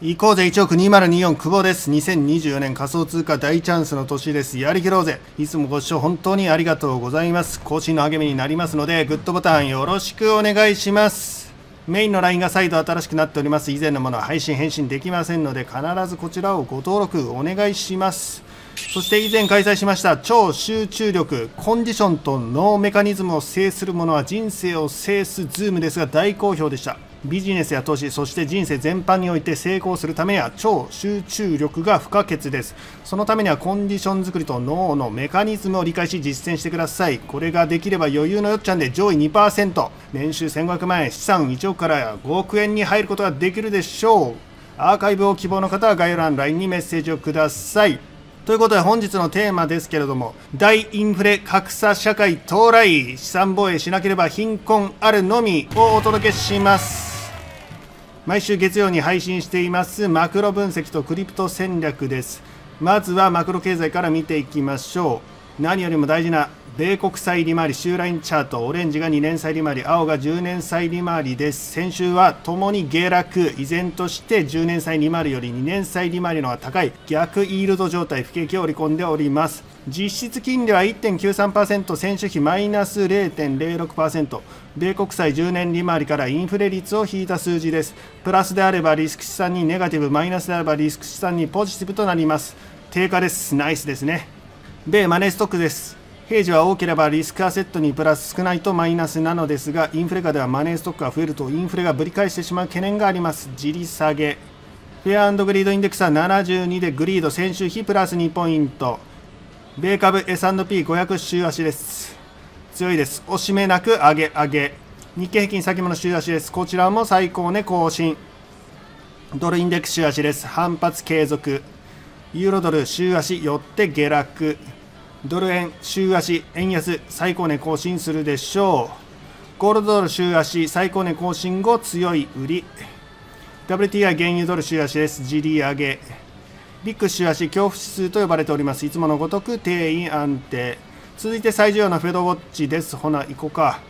行こうぜ1億2024久保です。2024年仮想通貨大チャンスの年です。やりきろうぜ。いつもご視聴本当にありがとうございます。更新の励みになりますのでグッドボタンよろしくお願いします。メインの LINE が再度新しくなっております。以前のものは配信返信できませんので必ずこちらをご登録お願いします。そして以前開催しました超集中力コンディションと脳メカニズムを制するものは人生を制すズームですが大好評でした。ビジネスや投資そして人生全般において成功するためには超集中力が不可欠です。そのためにはコンディション作りと脳のメカニズムを理解し実践してください。これができれば余裕のよっちゃんで上位2%年収1500万円資産1億から5億円に入ることができるでしょう。アーカイブを希望の方は概要欄 LINE にメッセージをください。ということで本日のテーマですけれども大インフレ格差社会到来資産防衛しなければ貧困あるのみをお届けします。毎週月曜に配信していますマクロ分析とクリプト戦略です。まずはマクロ経済から見ていきましょう。何よりも大事な米国債利回り週ラインチャート。オレンジが2年債利回り。青が10年債利回りです。先週はともに下落。依然として10年債利回りより2年債利回りの方が高い。逆イールド状態不景気を織り込んでおります。実質金利は1.93%先週比マイナス0.06%米国債10年利回りからインフレ率を引いた数字です。プラスであればリスク資産にネガティブマイナスであればリスク資産にポジティブとなります。低下です。ナイスですね。米マネーストックです。平時は多ければリスクアセットにプラス少ないとマイナスなのですがインフレ下ではマネーストックが増えるとインフレがぶり返してしまう懸念があります。じり下げ。フィアグリードインデックスは72でグリード先週比プラス2ポイント。米株 S&P500 週足です。強いです。押し目なく上げ上げ。日経平均先物週足です。こちらも最高値更新。ドルインデックス週足です。反発継続。ユーロドル週足よって下落。ドル円週足円安最高値更新するでしょう。ゴールドドル週足最高値更新後強い売り。WTI 原油ドル週足です。じり上げ。ビッグ週足恐怖指数と呼ばれております。いつものごとく定員安定。続いて最重要なフェドウォッチです。ほな行こうか。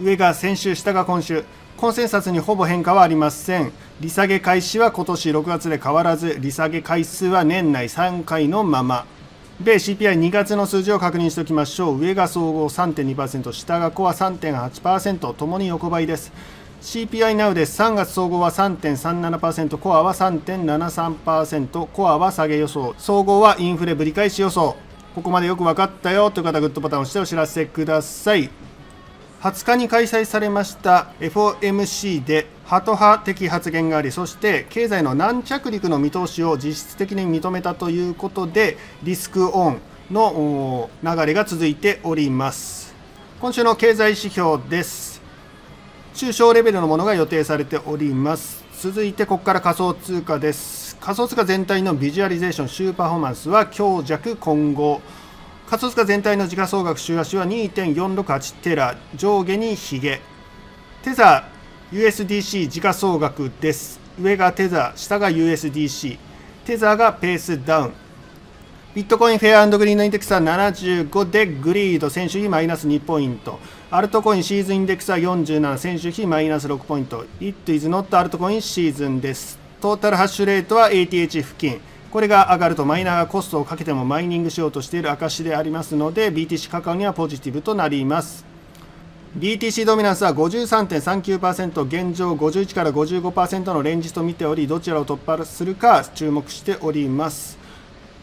上が先週下が今週。コンセンサスにほぼ変化はありません。利下げ開始は今年6月で変わらず利下げ回数は年内3回のまま。米 CPI2 月の数字を確認しておきましょう。上が総合3.2%下がコア3.8%ともに横ばいです。CPI now です3月総合は3.37%コアは3.73%コアは下げ予想。総合はインフレぶり返し予想。ここまでよく分かったよという方グッドボタンを押してお知らせください。20日に開催されました FOMC でハト派的発言がありそして経済の軟着陸の見通しを実質的に認めたということでリスクオンの流れが続いております。今週の経済指標です。中小レベルのものが予定されております。続いてここから仮想通貨です。仮想通貨全体のビジュアリゼーション週パフォーマンスは強弱混合。仮想通貨全体の時価総額週足は2.468テラ。上下にヒゲ。テザー USDC 時価総額です上がテザー下が USDC テザーがペースダウンビットコインフェアグリーンのインデックスは75でグリード先週比マイナス2ポイントアルトコインシーズンインデックスは47、先週比マイナス6ポイント。It is not アルトコインシーズンです。トータルハッシュレートは ATH 付近。これが上がるとマイナーがコストをかけてもマイニングしようとしている証でありますので BTC カカオにはポジティブとなります BTC ドミナンスは53.39%現状51から55%のレンジと見ておりどちらを突破するか注目しております。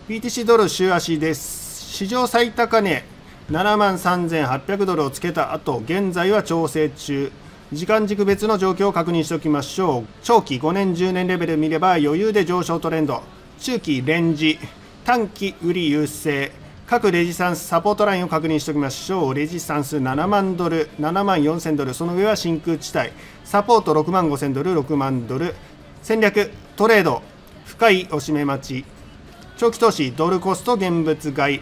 BTC ドル週足です。史上最高値7万3800ドルをつけた後現在は調整中。時間軸別の状況を確認しておきましょう。長期5年10年レベル見れば余裕で上昇トレンド。中期レンジ。短期売り優勢。各レジスタンスサポートラインを確認しておきましょう。レジスタンス7万ドル7万4000ドルその上は真空地帯。サポート6万5000ドル6万ドル。戦略トレード深い押し目待ち。長期投資ドルコスト現物買い。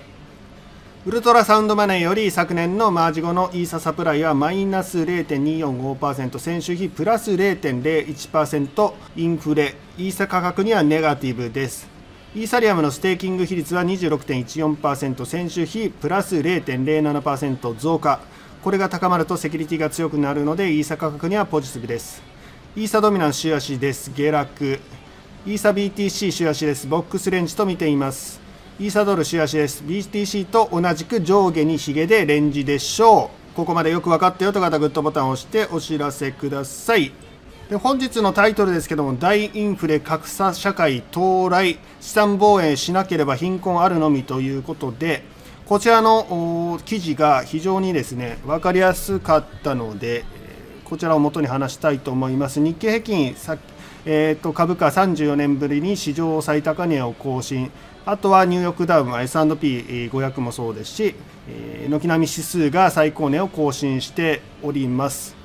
ウルトラサウンドマネーより昨年のマージ後のイーササプライはマイナス0.245%先週比プラス0.01%インフレ。イーサ価格にはネガティブです。イーサリアムのステーキング比率は26.14%先週比プラス0.07%増加これが高まるとセキュリティが強くなるのでイーサ価格にはポジティブですイーサドミナン週足です下落イーサ BTC 週足です。ボックスレンジと見ています。イーサドル週足です。BTC と同じく上下にヒゲでレンジでしょう。ここまでよく分かったよと方、グッドボタンを押してお知らせください。で本日のタイトルですけども、大インフレ格差社会到来、資産防衛しなければ貧困あるのみということで、こちらの記事が非常にですね分かりやすかったので、こちらを元に話したいと思います。日経平均さ、えー、と株価34年ぶりに史上最高値を更新、あとはニューヨークダウン、S&P500 もそうですし、軒並み指数が最高値を更新しております。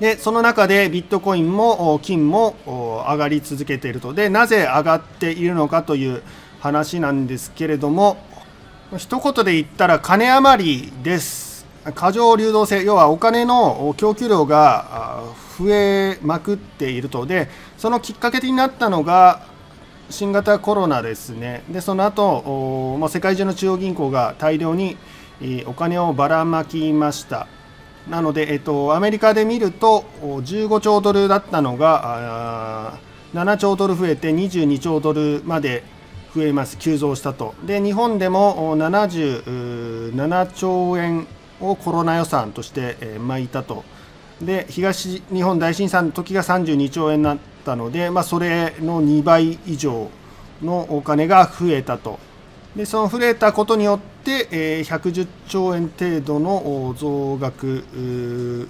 でその中でビットコインも金も上がり続けていると。でなぜ上がっているのかという話なんですけれども一言で言ったら金余りです。過剰流動性要はお金の供給量が増えまくっていると。でそのきっかけになったのが新型コロナですね。でその後、ま世界中の中央銀行が大量にお金をばらまきました。なので、えっと、アメリカで見ると15兆ドルだったのが7兆ドル増えて22兆ドルまで増えます。急増したと。で日本でも77兆円をコロナ予算として巻いたと。で東日本大震災の時が32兆円になったので、まあ、それの2倍以上のお金が増えたと。でその増えたことによって、えー、110兆円程度の増額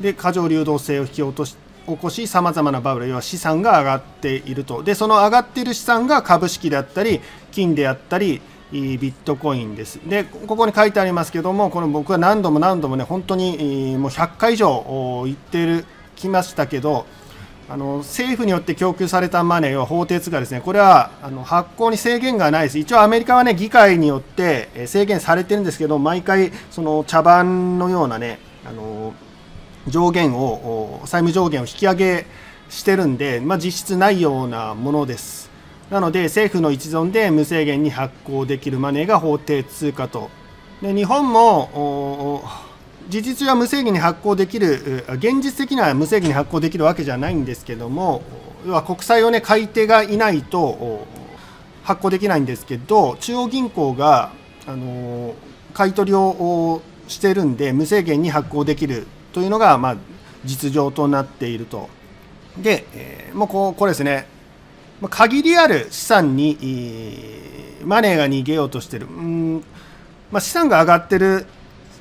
で過剰流動性を引き落とし起こしさまざまなバブル要は資産が上がっているとでその上がっている資産が株式であったり金であったりビットコインです。で、ここに書いてありますけども、これ僕は何度も何度もね、本当にもう100回以上言ってるきましたけど、あの政府によって供給されたマネーは法定通貨ですね、これはあの発行に制限がないです、一応アメリカはね議会によって制限されてるんですけど、毎回、その茶番のようなね、あの上限を、債務上限を引き上げしてるんで、まあ、実質ないようなものです。なので、政府の一存で無制限に発行できるマネーが法定通貨と。で日本も事実上は無制限に発行できる、現実的には無制限に発行できるわけじゃないんですけども、要は国債をね、買い手がいないと発行できないんですけど、中央銀行が、あの買い取りをしてるんで、無制限に発行できるというのが、まあ、実情となっていると。で、えー、もうここれですね、限りある資産に、マネーが逃げようとしてる。うんまあ、資産が上がってる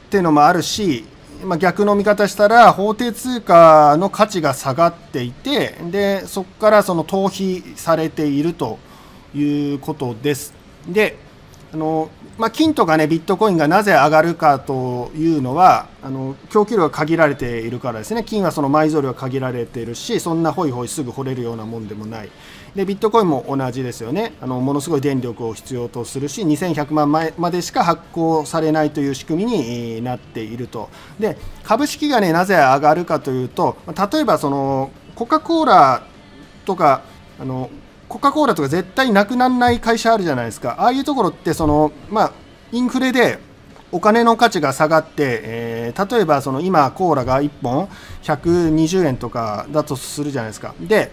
っていうのもあるし、まあ、逆の見方したら法定通貨の価値が下がっていてでそこからその逃避されているということです。であのまあ、金とか、ね、ビットコインがなぜ上がるかというのはあの供給量が限られているからですね金はその埋蔵量が限られているしそんなホイホイすぐ掘れるようなもんでもないでビットコインも同じですよね。あのものすごい電力を必要とするし2100万枚までしか発行されないという仕組みになっていると。で株式が、ね、なぜ上がるかというと例えばそのコカ・コーラとかあのコカ・コーラとか絶対なくならない会社あるじゃないですか。ああいうところってその、まあ、インフレでお金の価値が下がって、えー、例えばその今コーラが1本120円とかだとするじゃないですか。で、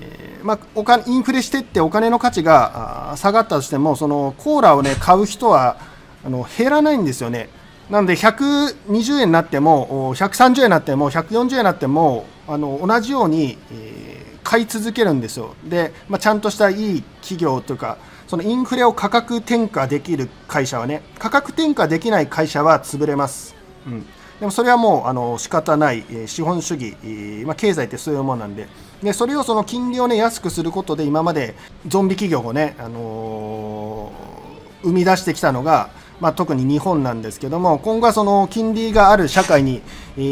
えー、まあ、お金インフレしてってお金の価値が下がったとしてもそのコーラをね買う人はあの減らないんですよね。なので120円になっても130円になっても140円になってもあの同じように、えー買い続けるんですよ。で、まあ、ちゃんとしたいい企業というかそのインフレを価格転嫁できる会社はね価格転嫁できない会社は潰れます、うん、でもそれはもうあの仕方ない、資本主義、まあ、経済ってそういうものなんででそれをその金利をね安くすることで今までゾンビ企業をね、あのー、生み出してきたのがまあ、特に日本なんですけども今後はその金利がある社会に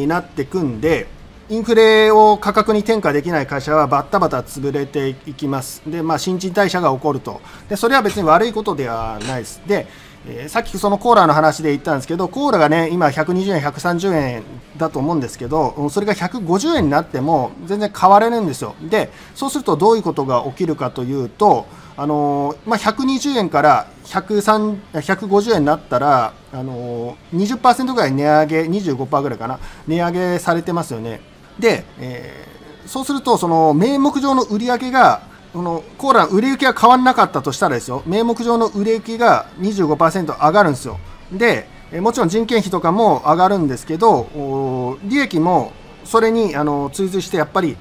なってくんでインフレを価格に転嫁できない会社はバッタバタ潰れていきます。で、まあ、新陳代謝が起こると。で、それは別に悪いことではないです。で、えー、さっきそのコーラの話で言ったんですけど、コーラがね、今120円、130円だと思うんですけど、それが150円になっても全然変われるんですよ。で、そうするとどういうことが起きるかというと、あのー、まあ、120円から150円になったら、あのー、20%ぐらい値上げ、25%ぐらいかな、値上げされてますよね。で、えー、そうするとその名目上の売り上げがこのコーラ売れ行きが変わらなかったとしたらですよ。名目上の売れ行きが25%上がるんですよ。でもちろん人件費とかも上がるんですけど利益もそれにあの追随してやっぱり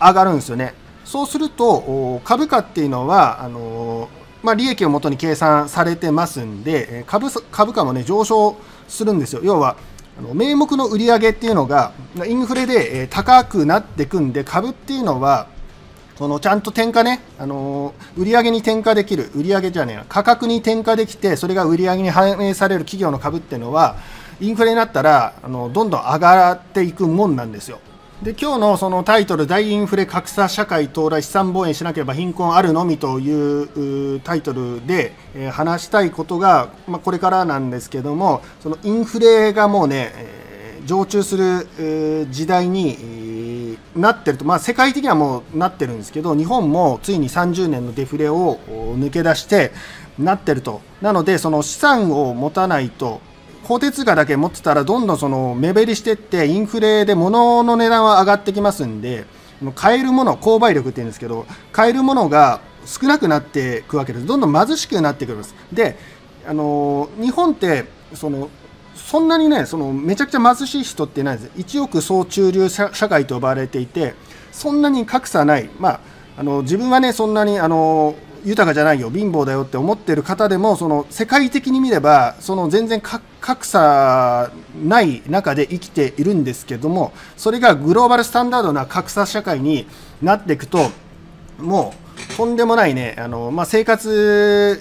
上がるんですよね。そうすると株価っていうのはあのまあ、利益をもとに計算されてますんで株株価もね上昇するんですよ。要はあの名目の売り上げっていうのがインフレで高くなっていくんで株っていうのはそのちゃんと転嫁ね、あの売上に転嫁できる、売上じゃねえな、価格に転嫁できて、それが売上に反映される企業の株っていうのは、インフレになったらあのどんどん上がっていくもんなんですよ。で今日のそのタイトル「大インフレ格差社会到来資産防衛しなければ貧困あるのみ」というタイトルで、えー、話したいことが、まあ、これからなんですけどもそのインフレがもうね、えー、常駐する、えー、時代に、えー、なってると、まあ、世界的にはもうなってるんですけど日本もついに30年のデフレを抜け出してなってると。なのでその資産を持たないと法定通貨だけ持ってたらどんどんその目減りしていってインフレで物の値段は上がってきますんで買えるもの購買力って言うんですけど買えるものが少なくなっていくわけです。どんどん貧しくなってくるんです。であの日本ってそのそんなにねそのめちゃくちゃ貧しい人ってないです。一億総中流社会と呼ばれていてそんなに格差ない。まああの自分はねそんなにあの豊かじゃないよ貧乏だよって思ってる方でもその世界的に見ればその全然格差ない中で生きているんですけどもそれがグローバルスタンダードな格差社会になっていくともうとんでもないねあの、まあ、生活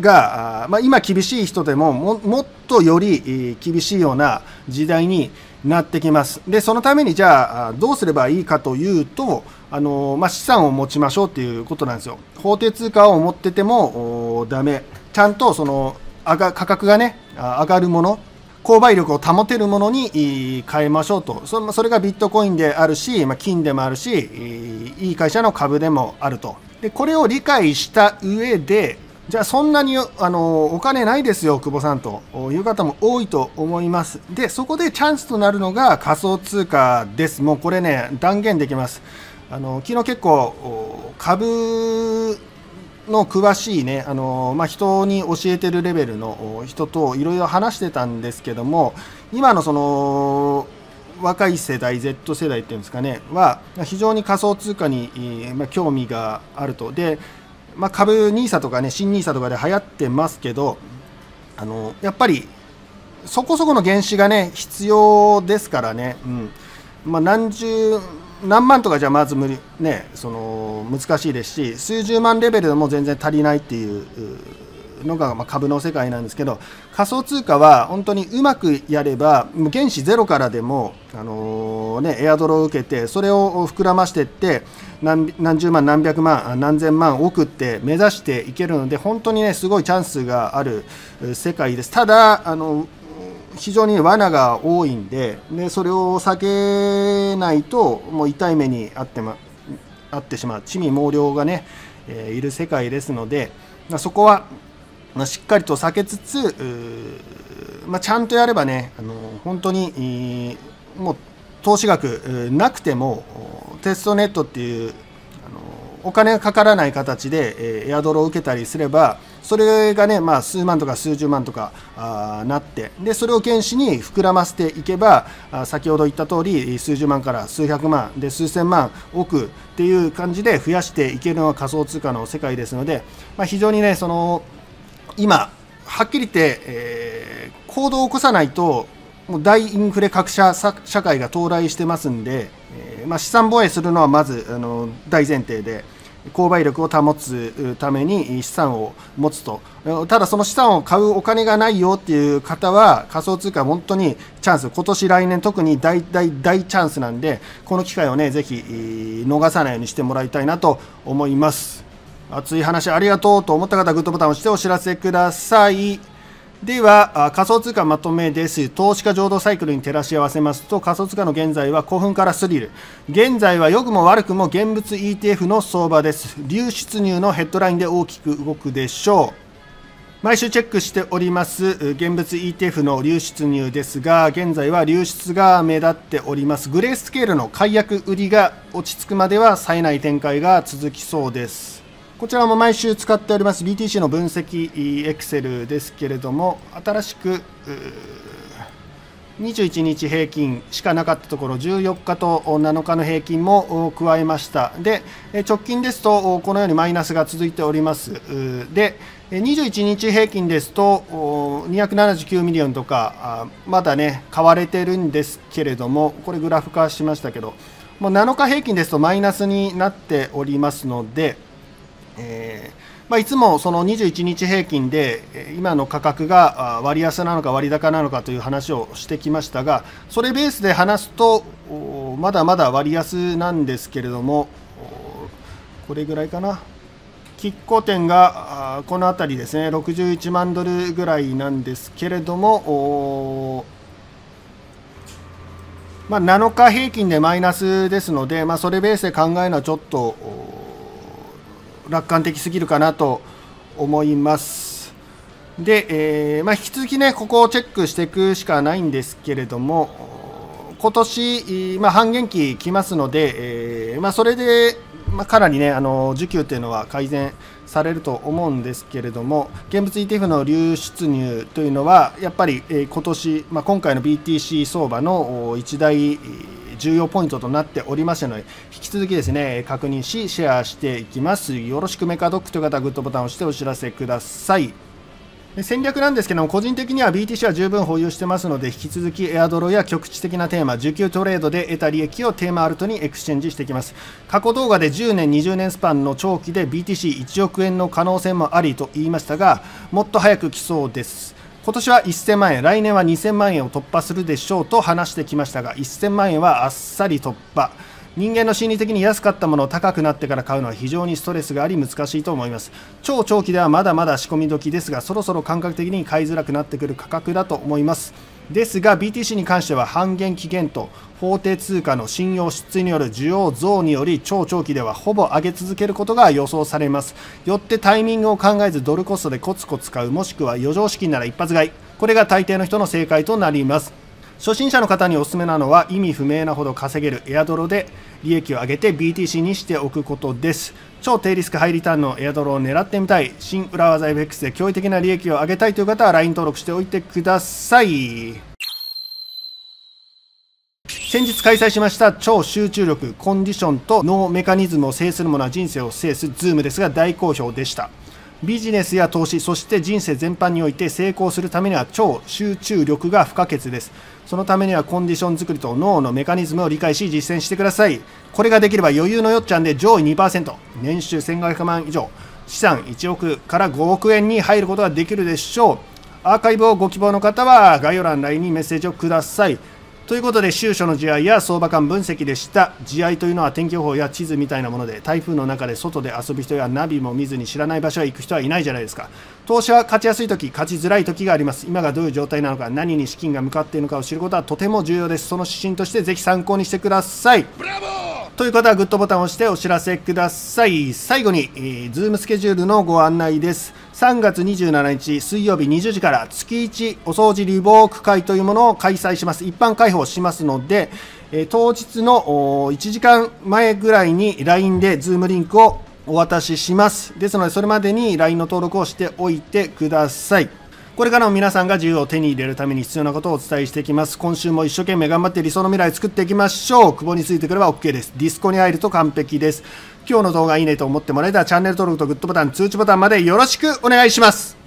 が、まあ、今厳しい人でももっとより厳しいような時代になってきます。でそのためにじゃあどうすればいいかというとあの、まあ、資産を持ちましょうっていうことなんですよ。法定通貨を持っててもダメちゃんとその上が価格がね上がるもの購買力を保てるものに変えましょうとそそれがビットコインであるし、まあ、金でもあるしいい会社の株でもあるとでこれを理解した上でじゃあそんなにあのお金ないですよ、久保さんという方も多いと思います。で、そこでチャンスとなるのが仮想通貨です。もうこれね、断言できます。あの昨日結構株の詳しいね、あのまあ、人に教えてるレベルの人といろいろ話してたんですけども、今のその若い世代、Z 世代っていうんですかね、は非常に仮想通貨に、まあ、興味があると。でまあ、株 NISA とかね新 NISA とかで流行ってますけどあのやっぱりそこそこの原資がね必要ですからね、うん。まあ、何十何万とかじゃまず無理、ね、その難しいですし数十万レベルでも全然足りないっていうのがま株の世界なんですけど仮想通貨は本当にうまくやれば原資ゼロからでも、あのー、ね、エアドロを受けてそれを膨らましていって何十万何百万何千万億って目指していけるので本当にねすごいチャンスがある世界です。ただあの非常に罠が多いんででそれを避けないともう痛い目に遭って,、ま、遭ってしまう。地味猛量がね、えー、いる世界ですので、まあ、そこはまあ、しっかりと避けつつ、まあ、ちゃんとやればねあの本当にもう投資額なくてもテストネットっていうあのお金がかからない形でエアドロを受けたりすればそれがね、まあ、数万とか数十万とかあなってでそれを原資に膨らませていけばあ先ほど言った通り数十万から数百万で数千万億っていう感じで増やしていけるのが仮想通貨の世界ですので、まあ、非常にねその今、はっきり言って、えー、行動を起こさないと、もう大インフレ格差社会が到来してますんで、えー、まあ、資産防衛するのはまずあの大前提で、購買力を保つために資産を持つと、ただその資産を買うお金がないよっていう方は、仮想通貨、本当にチャンス、今年来年、特に大大大チャンスなんで、この機会をね、ぜひ逃さないようにしてもらいたいなと思います。熱い話ありがとうと思った方グッドボタンを押してお知らせください。では、仮想通貨まとめです。投資家浄土サイクルに照らし合わせますと、仮想通貨の現在は古墳からスリル。現在は良くも悪くも現物 ETF の相場です。流出入のヘッドラインで大きく動くでしょう。毎週チェックしております現物 ETF の流出入ですが、現在は流出が目立っております。グレースケールの解約売りが落ち着くまでは冴えない展開が続きそうです。こちらも毎週使っております。BTC の分析 Excel ですけれども新しく21日平均しかなかったところ14日と7日の平均も加えました。で直近ですとこのようにマイナスが続いております。で21日平均ですと279ミリオンとかまだね買われてるんですけれどもこれグラフ化しましたけどもう7日平均ですとマイナスになっておりますので、えーまあ、いつもその21日平均で今の価格が割安なのか割高なのかという話をしてきましたがそれベースで話すとまだまだ割安なんですけれどもこれぐらいかな。拮抗点がこの辺りですね61万ドルぐらいなんですけれどもまあ、7日平均でマイナスですので、まあ、それベースで考えるのはちょっと楽観的すぎるかなと思います。で、えー、まあ、引き続きね、ここをチェックしていくしかないんですけれども、今年、まあ、半減期来ますので、えー、まあ、それで、ま、かなりね、あの需給というのは改善されると思うんですけれども、現物 ETF の流出入というのは、やっぱり、えー、今年、ま、今回の BTC 相場の一大重要ポイントとなっておりますので、引き続きですね、確認し、シェアしていきます。よろしくメカドックという方はグッドボタンを押してお知らせください。戦略なんですけども、個人的には BTC は十分保有してますので、引き続きエアドロや局地的なテーマ、需給トレードで得た利益をテーマアルトにエクスチェンジしていきます。過去動画で10年、20年スパンの長期で BTC1 億円の可能性もありと言いましたが、もっと早く来そうです。今年は1000万円、来年は2000万円を突破するでしょうと話してきましたが、1000万円はあっさり突破。人間の心理的に安かったものを高くなってから買うのは非常にストレスがあり難しいと思います超長期ではまだまだ仕込み時ですがそろそろ感覚的に買いづらくなってくる価格だと思いますですが BTC に関しては半減期限と法定通貨の信用失墜による需要増により超長期ではほぼ上げ続けることが予想されます。よってタイミングを考えずドルコストでコツコツ買うもしくは余剰資金なら一発買い。これが大抵の人の正解となります。初心者の方におすすめなのは意味不明なほど稼げるエアドロで利益を上げて BTC にしておくことです。超低リスクハイリターンのエアドロを狙ってみたい。新裏技 FX で驚異的な利益を上げたいという方は LINE 登録しておいてください。先日開催しました超集中力コンディションと脳メカニズムを制するものは人生を制す Zoom ですが大好評でした。ビジネスや投資そして人生全般において成功するためには超集中力が不可欠です。そのためにはコンディション作りと脳のメカニズムを理解し実践してくださいこれができれば余裕のよっちゃんで上位2%年収1500万以上資産1億から5億円に入ることができるでしょうアーカイブをご希望の方は概要欄 LINE にメッセージをくださいということで、収書の地合や相場間分析でした。地合というのは天気予報や地図みたいなもので、台風の中で外で遊ぶ人やナビも見ずに知らない場所へ行く人はいないじゃないですか。投資は勝ちやすい時、勝ちづらい時があります。今がどういう状態なのか、何に資金が向かっているのかを知ることはとても重要です。その指針としてぜひ参考にしてください。という方はグッドボタンを押してお知らせください。最後に、えー、ズームスケジュールのご案内です。3月27日水曜日20時から月1お掃除リボーク会というものを開催します。一般開放しますので、え当日の1時間前ぐらいに LINE でズームリンクをお渡しします。ですので、それまでに LINE の登録をしておいてください。これからも皆さんが自由を手に入れるために必要なことをお伝えしていきます。今週も一生懸命頑張って理想の未来を作っていきましょう。久保についてくれば OK です。ディスコに入ると完璧です。今日の動画いいねと思ってもらえたらチャンネル登録とグッドボタン、通知ボタンまでよろしくお願いします。